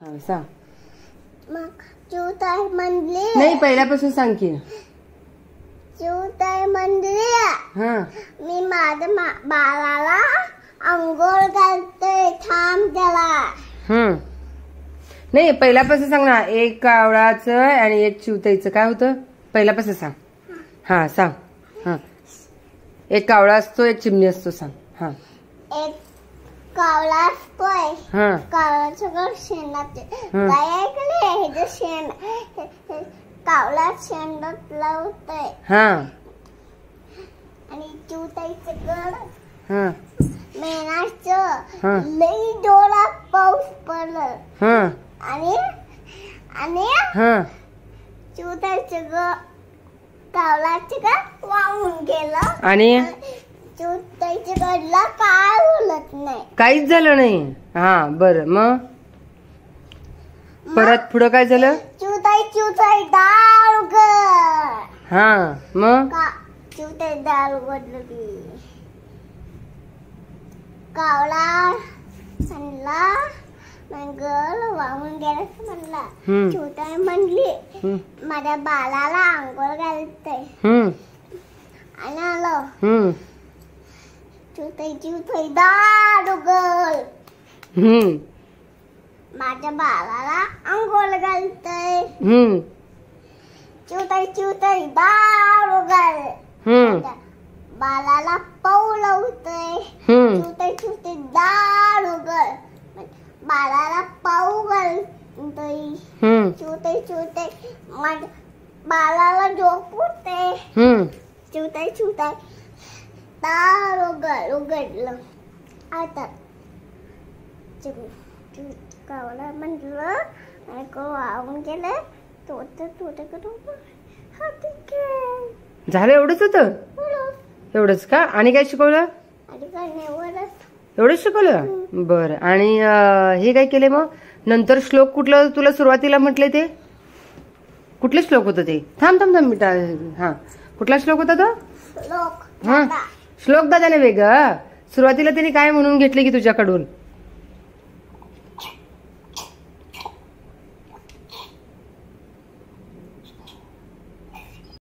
हा सांग. मग चिवताई म्हणली नाही पहिल्यापासून सांग की. चिवताई म्हणली हा. मी माझ्या मा- बाळाला अंघोळ घालते थांब त्याला हम्म. नाही पहिल्यापासून सांग ना एक कावळाचं आणि एक चिवताईचं. काय होतं? पहिल्यापासून सांग. हा सांग. हा. एक कावळा असतो एक चिमणी असतो सांग. हा. एक कावळा असतोय हा. कावळा सगळं शेणात हं. काय ऐकले हे जे शेण? कावळा शेणात लावतय. हा. आणि चिवताईचं गड हा. मेनाचं. लई जोरात पाऊस पडलं. हा. आणि आणि हा. चिवताईचं ग कावळाचं गड वाहून गेलं. आणि? गडला काय उलट नाही. काहीच झालं नाही. हा बर मग? परत पुढं काय झालं? चिवताई चिवताई दार उघड. हा मग? का चिवताई उघडलं. की कावळा म्हणला मंगल वाहून गेलं म्हणला. हम्म. चिवताई म्हणली हम्म. माझ्या बाळाला आंघोळ घालते हम्म. आणि आलो. हम्म. चिवताई चिवताई दार उघड हम्म माझ्या बाळाला आंघोळ घालतय हम्म चिवताई चिवताई दार उघड हम्म बाळाला पाऊ लावतय हम्म चिवताई चिवताई दार उघड बाळाला पाऊ घालतय हम्म चिवताई चिवताई माझ्या बाळाला झोपवते हम्म चिवताई चिवताई दार उघड उघडलं आता चिव चिव कावला म्हटलं आणि वाहून गेलं. तो तर तो करून हाती खेळ झालं एवढंच होतं? एवढंच का? आणि काय शिकवलं? आणि एवढंच शिकवलं? बरं. आणि हे काय केले मग? नंतर श्लोक कुठलं तुला सुरुवातीला म्हटले ते? कुठले श्लोक होतं ते? थांब थांब थांब मिटा हा. कुठला श्लोक होता तो? लोक हा. श्लोक दादाने वेग सुरुवातीला त्यांनी काय म्हणून घेतले की तुझ्याकडून?